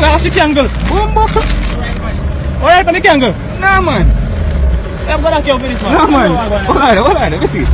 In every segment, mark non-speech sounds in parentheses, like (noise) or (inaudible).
രാശിക്ക് പോകുമ്പോക്ക് ഒരാൾ പണിക്ക് അങ്കിൾ നാമാൻ ഞാൻ പറയാം ഓരാണ് ഓരാണ് ബിസ്കി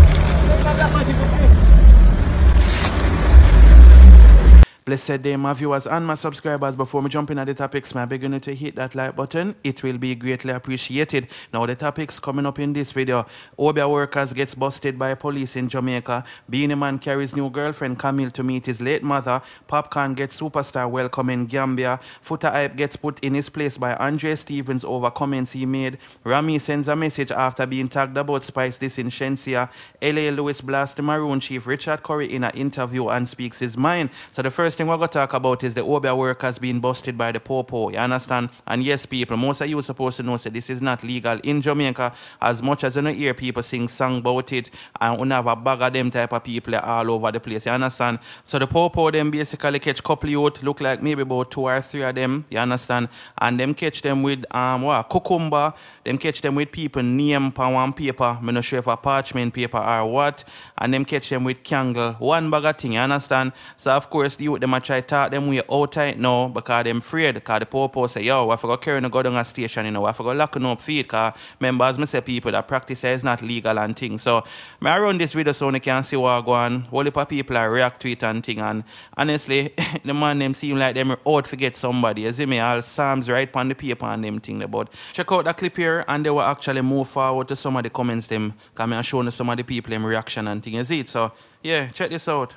Blessed day, my viewers and my subscribers. Before me jump in at the topics, may I beg you to hit that like button. It will be greatly appreciated. Now, the topics coming up in this video. Obeah workers gets busted by police in Jamaica. Beenie Man carries new girlfriend Camille to meet his late mother. Popcaan gets superstar welcome in Gambia. Foota Hype gets put in his place by Andre Stevens over comments he made. Romeich sends a message after being tagged about Spice this in Shenseea. LA Lewis blasts Maroon Chief Richard Currie in an interview and speaks his mind. So the first thing we're going to talk about is the Obeah workers being busted by the Popo. You understand? And yes, people, most of you are supposed to know that this is not legal in Jamaica. As much as you know, hear people sing song about it, and we have a bag of them type of people all over the place. You understand? So the Popo them basically catch couple youth, look like maybe about two or three of them. You understand? And them catch them with um what cucumber. Them catch them with people name on one paper. I'm not sure if a parchment paper or what. And them catch them with candle. One bag of thing. You understand? So of course the youth them a try talk them way out tight now because them afraid. Because the Popo say, yo, I forgot carrying go down a station, you know, I forgot locking up feet. Because members me say people that practice is not legal and things. So I run this video so you can see what go on. Whole heap of people are react to it and thing. And honestly, (laughs) the man them seem like them out forget somebody. You see me? All Psalms right on the paper and them thing. But check out the clip here and they will actually move forward to some of the comments them. Because me I showing some of the people them reaction and thing. You see it? So yeah, check this out.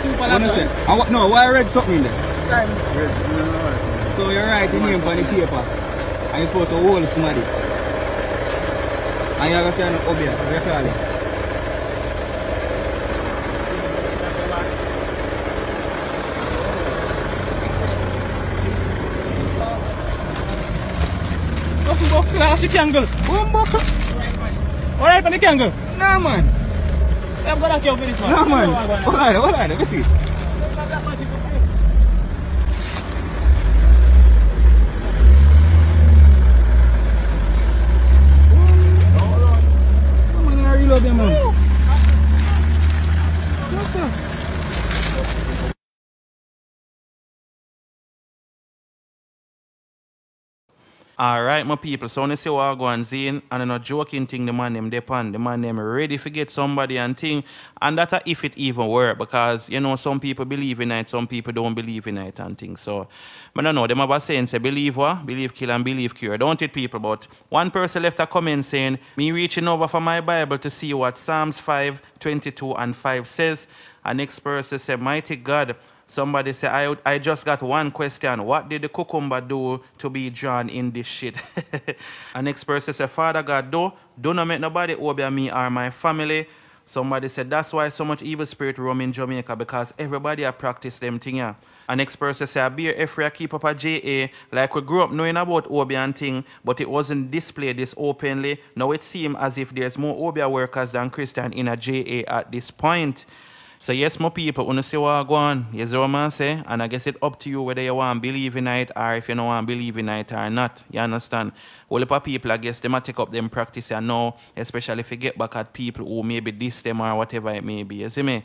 I understand this. Super What you say? And what, no, why I read something in there? Sorry. So you're writing name on the paper. And you're supposed to hold somebody. And you're going to say, Obeah, what you call it? Bumbo classic angle. Bumbo. Alright, on the angle. Nah, man. I'm gonna kill for this man. Hold on, hold on. Let me see. Alright, my people. So when you see what I go and saying, and I'm not joking thing the man them depend. The man them ready to get somebody and thing. And that a if it even work because you know some people believe in it, some people don't believe in it and things. So I don't know, them have a saying say believe what? Believe kill and believe cure. Don't it people? But one person left a comment saying, Me reaching over for my Bible to see what Psalms 5, 22 and 5 says. And next person said, Mighty God, Somebody say, I, I just got one question. What did the cucumber do to be drawn in this shit? (laughs) and next person say, Father God, do, do not make nobody obey me or my family. Somebody said, that's why so much evil spirit roam in Jamaica because everybody a practice them thing here. And next person say, I bear every I keep up a JA, like we grew up knowing about Obeah and thing, but it wasn't displayed this openly. Now it seems as if there's more Obeah workers than Christian in a JA at this point. So yes, my people, when you see what I go on, see what man say, and I guess it up to you whether you want to believe in it or if you don't want to believe in it or not. You understand? Well, if people, I guess, they might take up them practice and know, especially if you get back at people who maybe diss them or whatever it may be. You see me?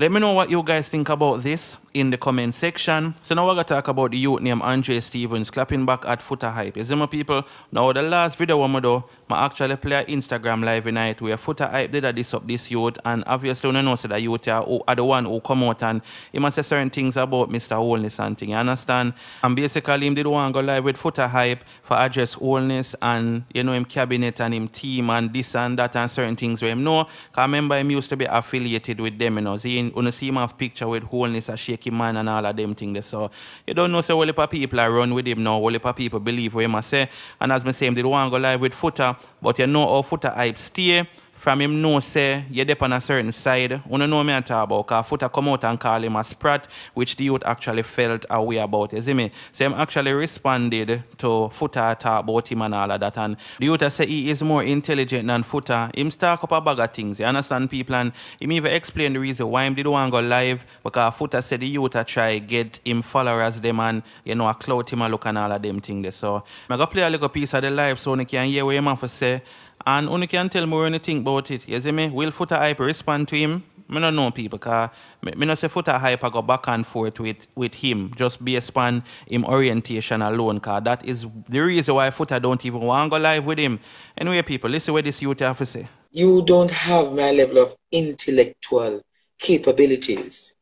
Let me know what you guys think about this in the comment section. So now we're going to talk about the youth named Andre Stevens clapping back at Foota Hype. You see my people? Now the last video I'm do, I actually play Instagram live night where Foota Hype did a this up this youth and obviously you know so that youth are, are the one who come out and he must say certain things about Mr. Holness and thing, you understand? And basically him did one go live with Foota Hype for address Holness and you know him cabinet and him team and this and that and certain things where him know. Cause I remember him used to be affiliated with them, you know. See, when you see him have picture with Holness, a shaky man and all of them there. So you don't know say of people are run with him now, of people believe what him a say. And as me say him did one go live with Foota, but you know how Foota Hype stay from him know say you dep on a certain side. Don't know me I talk about cause Foota come out and call him a sprat, which the youth actually felt a way about. You see me? So him actually responded to Foota talk about him and all of that. And the youth say he is more intelligent than Foota. Him talk up a bag of things. You understand people? And him even explain the reason why him did want go live because Foota said the youth try get him followers them and you know a clout him a look and all of them things. So I'm gonna play a little piece of the live so you can hear what him have to say. And only can tell me what you think about it. You see me? Will Foota Hype respond to him? Me don't know people, cause me, me not say foot a hype I go back and forth with, with him, just based on him orientation alone, cause that is the reason why I don't even want to go live with him. Anyway, people, listen what this youth have to say. You don't have my level of intellectual capabilities.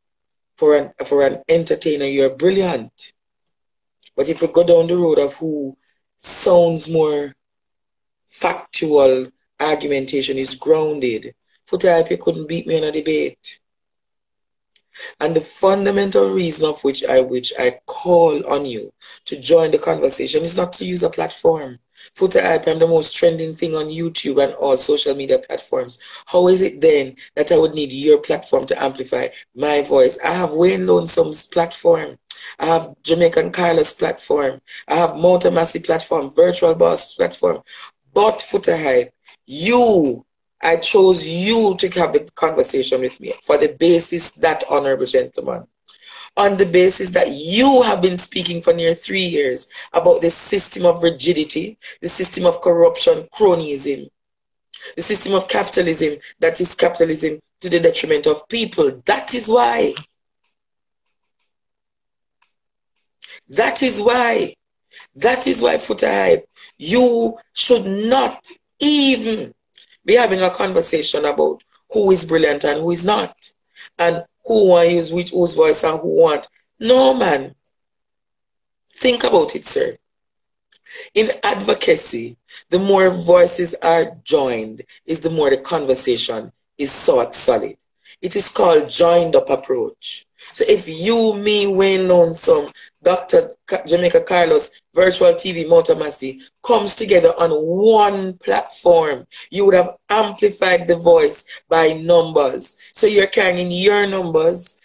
For an for an entertainer, you're brilliant. But if we go down the road of who sounds more factual argumentation is grounded, for type you couldn't beat me in a debate. And the fundamental reason of which I which I call on you to join the conversation is not to use a platform. Foota hype, I'm the most trending thing on YouTube and all social media platforms. How is it then that I would need your platform to amplify my voice? I have Wayne Lonesome's platform. I have Jamaican Carlos platform. I have Motor Massey platform, Virtual Boss platform. But hype, you, I chose you to have the conversation with me for the basis that honorable gentleman on the basis that you have been speaking for near three years about the system of rigidity, the system of corruption, cronyism, the system of capitalism that is capitalism to the detriment of people. That is why. That is why. That is why, Foota Hype, you should not even be having a conversation about who is brilliant and who is not. And who want use which whose voice and who want. No, man. Think about it, sir. In advocacy, the more voices are joined, is the more the conversation is so solid. It is called joined up approach. So if you, me, Wayne Lonesome, Dr. Jamaica Carlos, Virtual TV, Motor Massey, comes together on one platform, you would have amplified the voice by numbers. So you're carrying your numbers.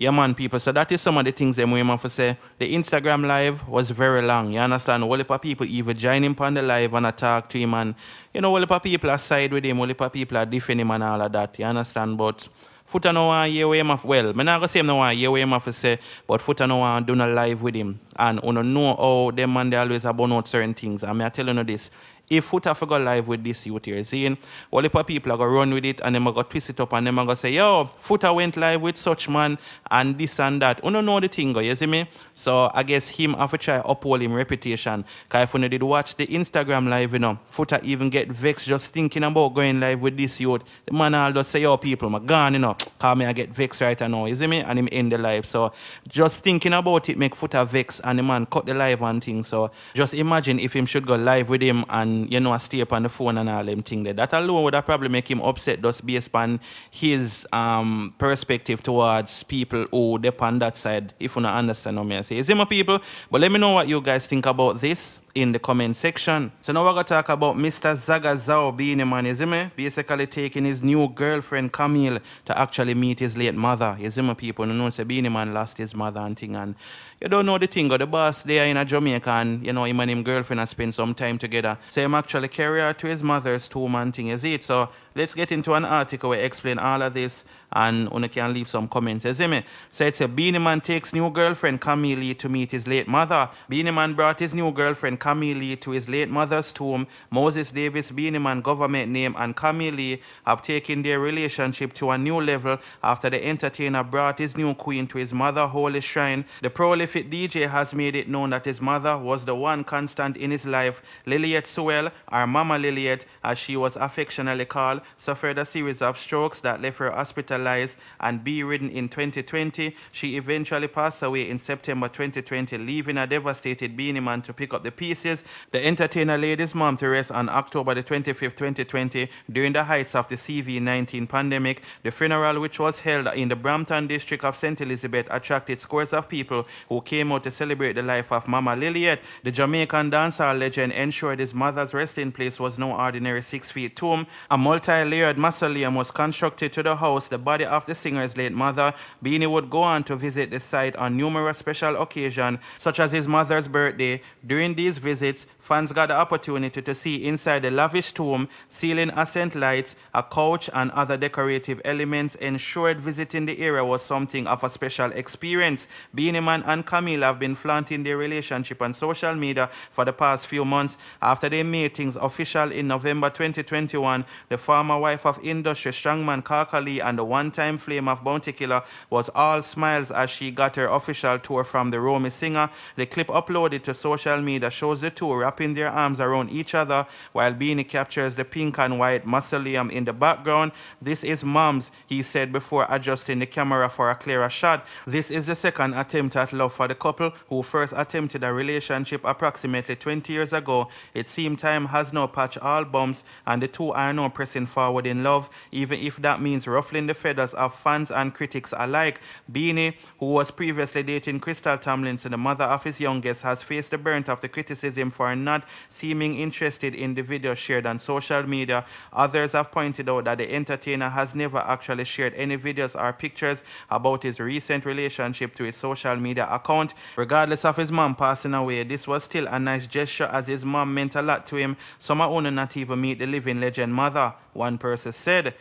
Yeah, man, people. So that is some of the things them we have to say. The Instagram live was very long. You understand? All the people even join him on the live and I talk to him and you know, all the people are side with him, all the people are defending him and all of that. You understand? But Foota no want hear him have, well, I'm not going to say him no want hear him to say, but Foota no want do no live with him. And you know how them man they always about certain things. And I'm telling you this, if for go live with this youth here, seeing all the people are going to run with it and them are going to twist it up and them are going to say, yo, Foota went live with such man and this and that. You know the thing, you see me? So I guess him have to try uphold him reputation. Because if you did watch the Instagram live, you know, Foota even get vexed just thinking about going live with this youth. The man all just say, yo, people, my gone, you know, (tsk) call me I get vexed right now, you see me? And him end the live. So just thinking about it make Foota vex and the man cut the live and thing. So just imagine if him should go live with him and you know, I stay up on the phone and all them thing there. That alone would have probably make him upset just based on his um, perspective towards people who depend on that side, if you don't understand what I say. Is it my people? But let me know what you guys think about this in the comment section. So now we're going to talk about Mr. Zagga Zow being a man, you see me? Basically taking his new girlfriend Camille to actually meet his late mother. You see me people? You know, say Beenie Man lost his mother and thing and you don't know the thing, but the boss there in a Jamaica and you know him and his girlfriend have spent some time together. So him actually carry her to his mother's tomb and thing, is it? So let's get into an article where I explain all of this and you can leave some comments. You see me? So it's a Beenie Man takes new girlfriend Camille to meet his late mother. Beenie Man brought his new girlfriend Camille to his late mother's tomb. Moses Davis, Beenie Man government name, and Camille have taken their relationship to a new level after the entertainer brought his new queen to his mother holy shrine. The prolific DJ has made it known that his mother was the one constant in his life. Lilliet Sewell, or Mama Lilliet, as she was affectionately called, suffered a series of strokes that left her hospitalized and bedridden in 2020. She eventually passed away in September 2020, leaving a devastated Beenie Man to pick up the pieces. The entertainer laid his mom to rest on October the 25th, 2020, during the heights of the CV-19 pandemic. The funeral, which was held in the Brampton district of St. Elizabeth, attracted scores of people who came out to celebrate the life of Mama Lilliet. The Jamaican dancehall legend ensured his mother's resting place was no ordinary six-feet tomb. A multi-layered mausoleum was constructed to the house the body of the singer's late mother. Beenie would go on to visit the site on numerous special occasions, such as his mother's birthday. During these visits, fans got the opportunity to see inside the lavish tomb, ceiling accent lights, a couch, and other decorative elements ensured visiting the area was something of a special experience. Beenie Man and Camille have been flaunting their relationship on social media for the past few months. After their meetings official in November 2021, the former wife of industry strongman Kakali and the one-time flame of Bounty Killer, was all smiles as she got her official tour from the Romie singer. The clip uploaded to social media shows the two wrapping their arms around each other while Beenie captures the pink and white mausoleum in the background. This is Moms, he said before adjusting the camera for a clearer shot. This is the second attempt at love for the couple who first attempted a relationship approximately 20 years ago. It seems time has now patched all bumps and the two are now pressing forward in love, even if that means ruffling the feathers of fans and critics alike. Beenie, who was previously dating Crystal Tomlinson, the mother of his youngest, has faced the burnt of the criticism for not seeming interested in the video shared on social media. Others have pointed out that the entertainer has never actually shared any videos or pictures about his recent relationship to his social media account. Regardless of his mom passing away, this was still a nice gesture as his mom meant a lot to him. Some are only not even meet the living legend mother, one person said.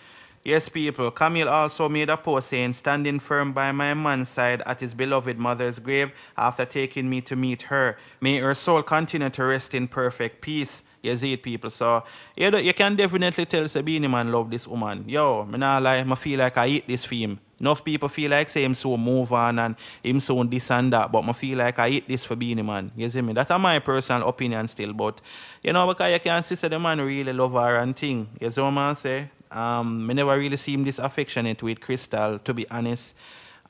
Yes, people, Camille also made a post saying, standing firm by my man's side at his beloved mother's grave after taking me to meet her. May her soul continue to rest in perfect peace. You see it, people. So, you, know, you can definitely tell Sabini man love this woman. Yo, me lie, I feel like I eat this him. Enough people feel like say him so move on and him so this and that, but I feel like I hate this for being a Man. You see me? That's my personal opinion still, but you know, because you can see say the man really love her and thing. You see what I say? Um, I never really see him this affectionate with Crystal, to be honest.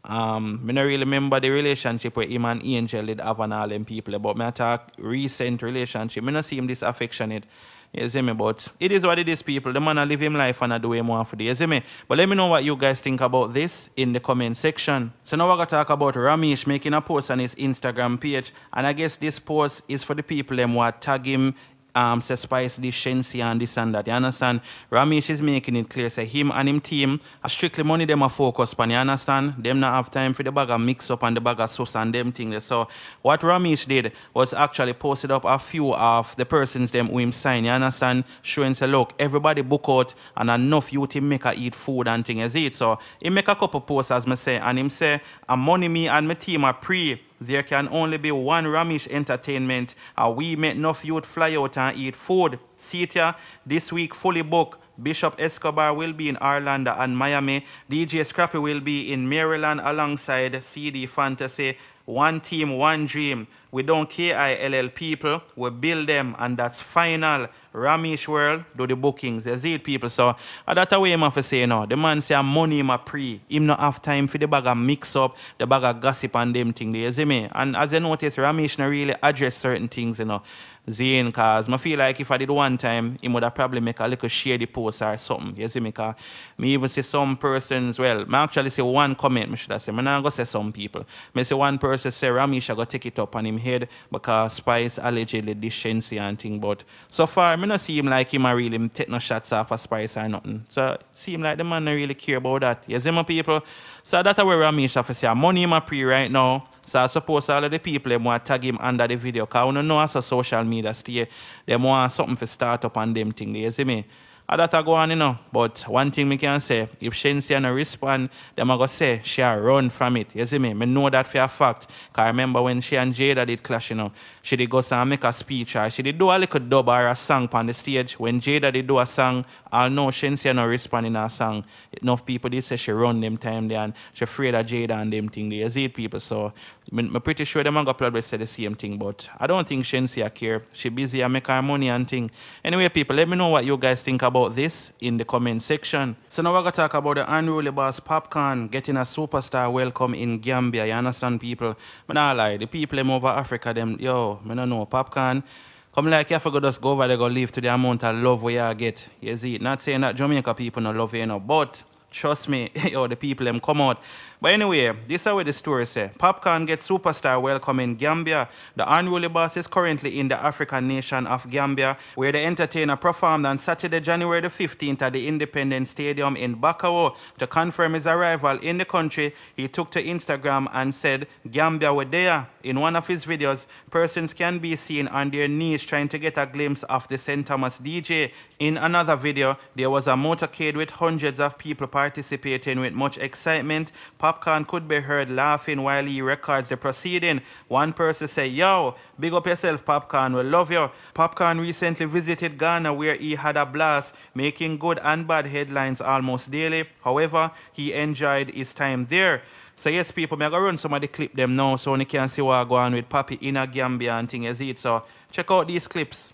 Um, I don't really remember the relationship with him and Angel did have and all them people, but me talk recent relationship. I don't see him this affectionate. You see me? But it is what it is, people. The man I live him life and I do him more for the. You see me? But let me know what you guys think about this in the comment section. So now we're going to talk about Romeich making a post on his Instagram page. And I guess this post is for the people them who tag him um, say Spice this, Shenseea and this and that. You understand? Romeich is making it clear, say him and him team are strictly money them a focus on, you understand? Them not have time for the bag of mix up and the bag of sauce and them things. So what Romeich did was actually posted up a few of the persons them who him sign, you understand? Showing say, look, everybody book out and enough you to make a eat food and thing things it. So he make a couple posts as me say and him say, a money me and my team are pre there can only be one Romeich entertainment. And we make enough youth fly out and eat food. See here, this week fully booked. Bishop Escobar will be in Orlando and Miami. DJ Scrappy will be in Maryland alongside CD Fantasy. One team, one dream. We don't KILL people, we build them, and that's final. Romeich World do the bookings. You see it, people. So uh, that's a way him have to say now. The man say money him a pre. Him not have time for the bag of mix up, the bag of gossip and them thing. You see me? And as you notice, Romeich not really address certain things, you know. Zane, cause I feel like if I did one time, he would have probably make a little shady post or something. You see me? Cause me even see some persons, well, I actually say one comment, I should have said. I'm not going say some people. I say one person say Romeich go take it up on him head because Spice allegedly Shenseea and thing. But so far, I not see him like him really take no shots off of Spice or nothing. So seem like the man don't really care about that. You see my people? So that's where Romeich have to say money in my pre right now. So I suppose all of the people them want tag him under the video. Cause I don't know as a social media stay, they want something for start up on them thing. You see me? And that go on, you know. But one thing me can say, if Shenseea no respond, them I go say she a run from it. You see me? Me know that for a fact. Cause I remember when she and Jada did clash, you know, she did go and make a speech or she did do a little dub or a song on the stage. When Jada did do a song, I know Shenseea no respond in a song. Enough people did say she run them time there and she afraid of Jada and them thing. You see people. So I'm pretty sure them go probably say the same thing, but I don't think Shenseea care. She busy and make her money and thing. Anyway, people, let me know what you guys think about this in the comment section. So now we're gonna talk about the unruly boss Popcaan getting a superstar welcome in Gambia. You understand, people? But not lie, the people them over Africa, them yo, I don't know Popcaan. Come like you to just go over there, go live to the amount of love we are get. You see, not saying that Jamaica people no love you, know, but trust me, (laughs) yo, the people them come out. But anyway, this is what the story say. Popcaan gets superstar welcome in Gambia. The unruly boss is currently in the African nation of Gambia, where the entertainer performed on Saturday, January the 15th at the Independence Stadium in Bakau. To confirm his arrival in the country, he took to Instagram and said, Gambia were there. In one of his videos, persons can be seen on their knees trying to get a glimpse of the St. Thomas DJ. In another video, there was a motorcade with hundreds of people participating with much excitement. Popcaan could be heard laughing while he records the proceeding. One person said, Yo, big up yourself, Popcaan. We love you. Popcaan recently visited Ghana where he had a blast, making good and bad headlines almost daily. However, he enjoyed his time there. So yes, people, me go run some of the clip them now so you can see what go on with Papi in a Gambia and thing as it. So check out these clips.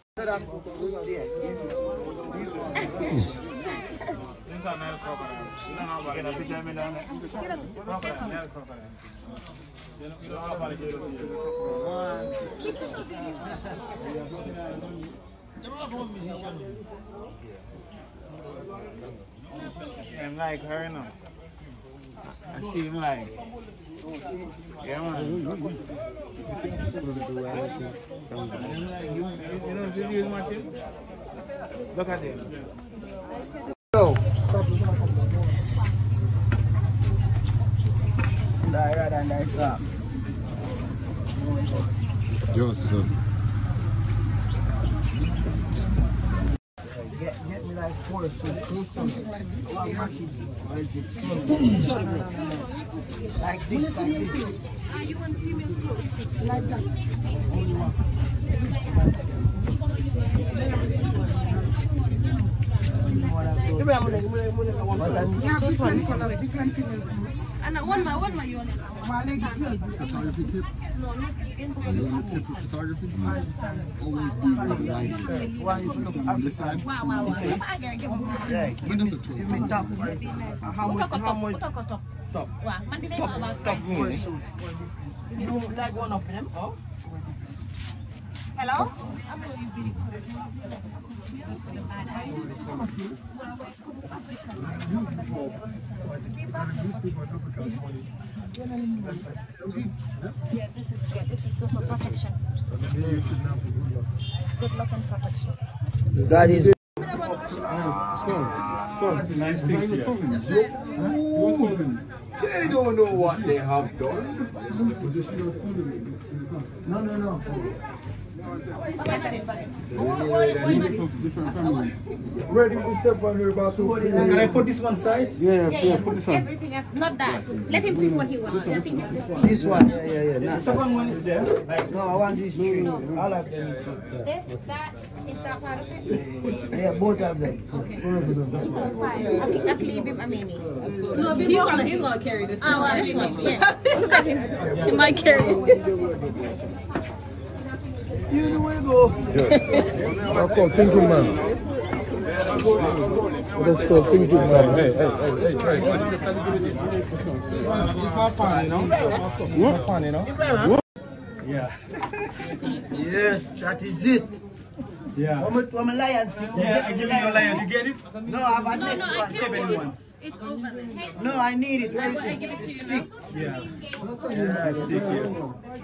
And like her now. I see him like. Yeah, man. You, you know video machine? Look at him. Daerah dan dah Islam. Joseph. Get, get me like four so close something like this. like this, like this. Like You have different colors, different female groups. And one more, one more you want my leg is here. Photography tip. You want a tip for photography? Always be with ladies. Why you look Some on this side. Yeah, give me, give me top. How much? How much? Top. Top. Top for a suit. You don't like one of them? Oh? Hello? Yeah, this is good. This is good for protection. Good luck and protection. God is They don't know what they have done. No, no, no. Ready to step on her about to Can I put this one side? Yeah, Yeah, yeah, put everything else. Not that. Let him pick what he wants. I think this is one. This one, yeah, yeah, yeah. Not Second one is there. Like, No, I want these three. All of them is. This, that, is that part of it? Yeah, both of them. Okay. I can leave him a mini. No, he's gonna, he's gonna carry this Oh, well, this one. Yeah. (laughs) Look at him. He might carry it. (laughs) Here the way go. I call thinking man. Let's call thinking man. Hey, hey, hey, it's not fun, you know? It's not fun, you know? Yeah. Yes, that is it. Yeah. I'm a, I'm a lion. Yeah, I give you your lion. You get it? No, I have a No, next no, I one. can't Give do it. anyone. It's over there. No, I need it. Where is I it? give it to you now. Yeah. Yes. Take care.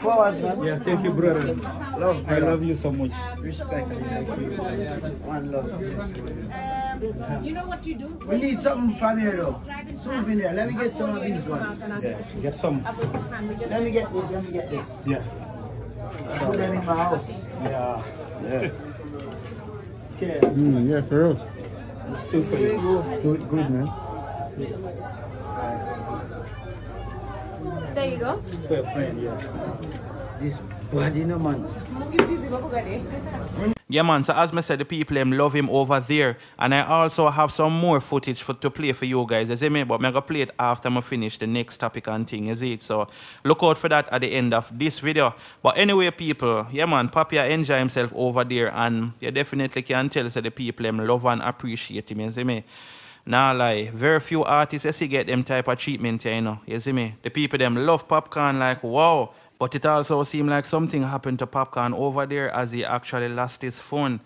Powers, man. Yeah, thank you, brother. Love, I love you so much. respect. One love. You know what you do? We need something from here though. Souvenir. Let me get some of these ones. Yeah, get some. Let me get this. Let me get this. Yeah. Put them in my house. Yeah. Yeah. Okay, Mm, yeah, for real. it's still for you. Good, good, man. There you go. For your friend, yeah. This body no man. Yeah, man. So as I said, the people them love him over there, and I also have some more footage for to play for you guys. You see me? But I'm gonna play it after I finish the next topic and thing. Is it? So look out for that at the end of this video. But anyway, people, yeah, man, Papia enjoy himself over there, and you definitely can tell that the people them love and appreciate him. You see me? Nah lie, very few artists see get them type of treatment, you know. You see me? The people them love Popcaan like wow. But it also seemed like something happened to Popcaan over there as he actually lost his phone.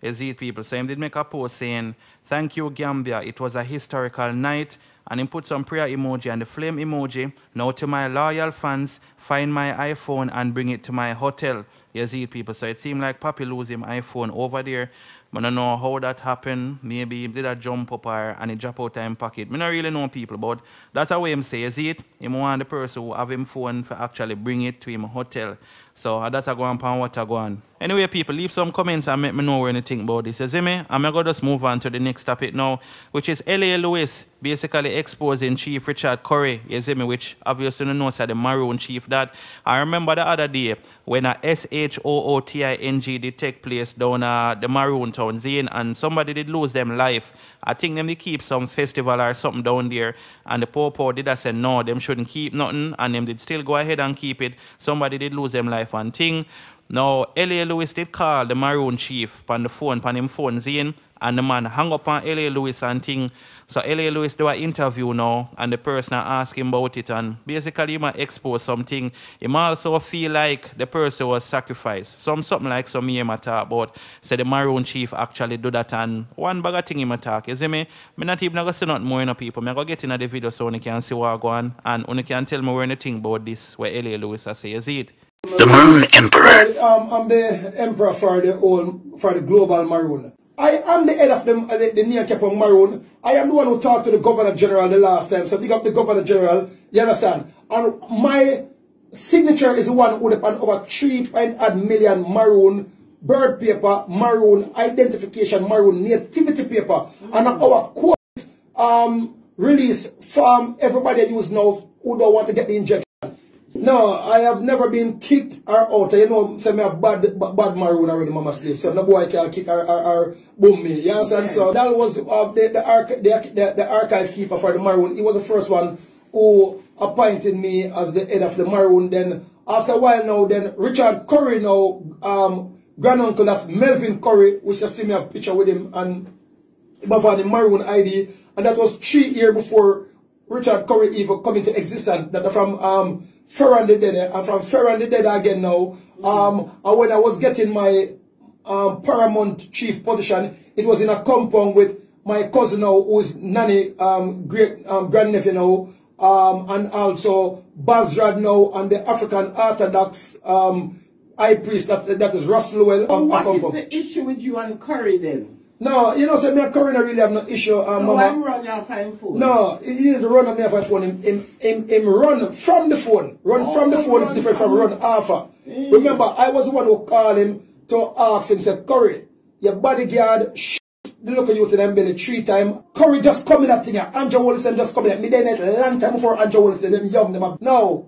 You see people. So did make a post saying, Thank you, Gambia. It was a historical night. And he put some prayer emoji and the flame emoji. Now to my loyal fans, find my iPhone and bring it to my hotel. You see people. So it seemed like Papi lose him iPhone over there. I don't know how that happened. Maybe he did a jump up or and it drop out of him pocket. I don't really know people, but that's how him say, you see it? Him want the person who have him phone for actually bring it to him hotel. So uh, that's a go on pan what a go on. Anyway, people, leave some comments and make me know what you think about this. You see me? I'm going to just move on to the next topic now, which is L.A. Lewis basically exposing Chief Richard Currie, you see me, which obviously you know the Maroon Chief that. I remember the other day when a S-H-O-O-T-I-N-G did take place down uh, the Maroon town, Zane, and somebody did lose them life. I think them they keep some festival or something down there, and the poor poor did I say no, them shouldn't keep nothing, and them did still go ahead and keep it. Somebody did lose them life and thing. Now, L.A. Lewis did call the Maroon Chief on the phone, on him phone, Zane, and the man hung up on L.A. Lewis and thing. So L.A. Lewis do an interview now, and the person ask him about it, and basically he might expose something. He might also feel like the person was sacrificed. Some something like some he might talk about. The Maroon Chief actually do that, and one bag of thing he might talk. You see me? Me not even gonna say nothing more, know, people. Me go get in the video so you can see what I go on, and you can tell me where anything about this, where L.A. Lewis I say, see it? The Maroon Emperor. Um, I'm the emperor for the whole, for the global Maroon. I am the head of the, uh, the, the Nia Maroon. I am the one who talked to the Governor General the last time. So big up the Governor General. You understand? And my signature is the one who have over 3.8 million Maroon bird paper, Maroon identification, Maroon nativity paper. And our quote um, release from everybody use now who don't want to get the injection. No, I have never been kicked or out. You know, say me a bad, bad maroon already, mama slave. So no boy can kick or, or, or boom me. You understand? Yeah. So that was uh, the, the, arch the, the, the archive keeper for the maroon. He was the first one who appointed me as the head of the maroon. Then after a while now, then Richard Currie now, um, granduncle, that's Melvin Currie, which you see me have a picture with him and him have the maroon ID. And that was three years before Richard Currie even come into existence. That from um, Ferran the Dead. I'm from Ferran the Dead again now. Um, and when I was getting my um, Paramount chief position, it was in a compound with my cousin now, who is Nanny, um, great um, grandnephew now, um, and also Bazrad now, and the African Orthodox um, high priest that that is Ross Lowell. Um, what is the issue with you and Currie then? No, you know, say me Currie really have no issue. Um, no, I'm run your phone phone. No, he didn't run on me phone phone. Him, him, him, him run from the phone. Run oh, from the phone is different from run alpha. Mm. Remember, I was the one who called him to ask him, say, Currie, your bodyguard, shit, the look at you to them belly three times. Currie just come in that thing. Andrew Wilson just come in. Me then a long time before Andrew Wilson, them young them up. Now,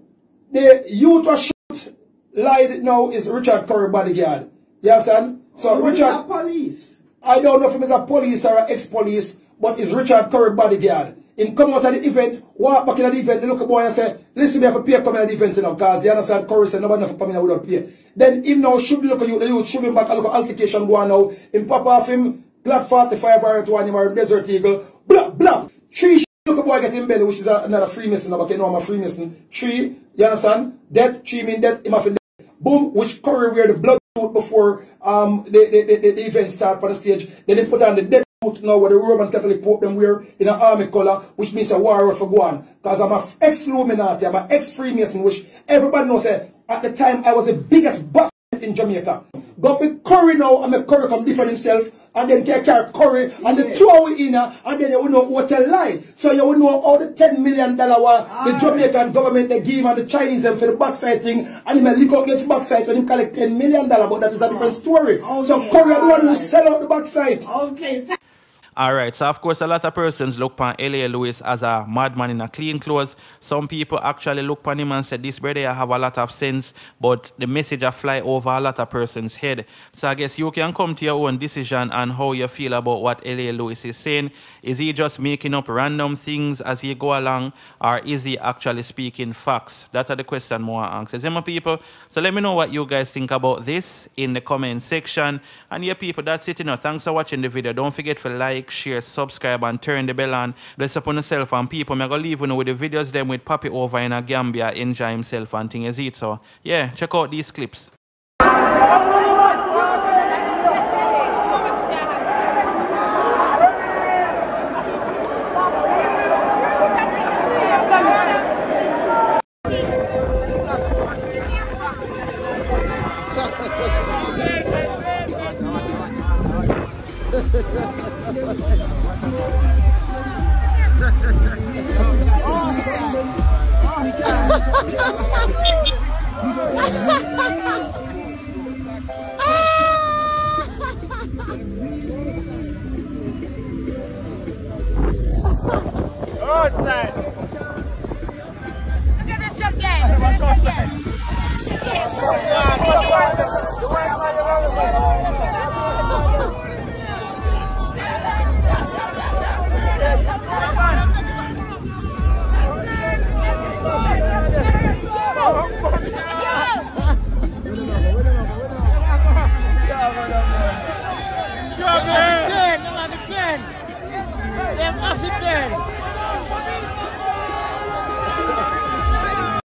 the youth was shot, lied now is Richard Currie bodyguard. You understand? So oh, Richard. police. I don't know if he's a police or an ex-police, but it's Richard Currie bodyguard. In come out of the event, walk back in the event, they look at boy and say, listen, me have to pay coming at the event you know, because you understand Currie said nobody have to come in without pay. Then him now should look at you, the youth should be back and look at altercation go on now. Him pop off him, Glock 45 or to him or Desert Eagle, blah, blah. Three look at boy get him belly, which is a, another Freemason, okay, no, I'm a Freemason. Three, you understand? Death, three mean death, him have to Boom, which Currie wear the blood suit before um, the, the, the, the event start on the stage. Then they put on the dead suit now where the Roman Catholic Pope them wear in an army color, which means a warrior for Guan. Because I'm a ex-Illuminati, I'm an ex-Freemason, which everybody knows that at the time I was the biggest buff in Jamaica. Go for Currie now and make Currie come different himself and then take care of Currie and then throw it in uh, and then you will know what a lie. So you will know all the $10 million the ah. Jamaican government they give and the Chinese them for the backside thing and he may lick out against backside when he collect $10 million but that is a different ah. story. Okay. So Currie the one who ah. sell out the backside. Okay. All right, so of course, a lot of persons look upon L.A. Lewis as a madman in a clean clothes. Some people actually look upon him and say, this brother I have a lot of sense, but the message a fly over a lot of persons' head. So I guess you can come to your own decision on how you feel about what L.A. Lewis is saying. Is he just making up random things as he go along, or is he actually speaking facts? That's the question more answers. my people, so let me know what you guys think about this in the comment section. And yeah, people, that's it. You know, thanks for watching the video. Don't forget to like, share, subscribe, and turn the bell on. Bless upon yourself and people. I'm going to leave you know, with the videos them with Papi over in a Gambia, enjoy himself and things it. So, yeah, check out these clips.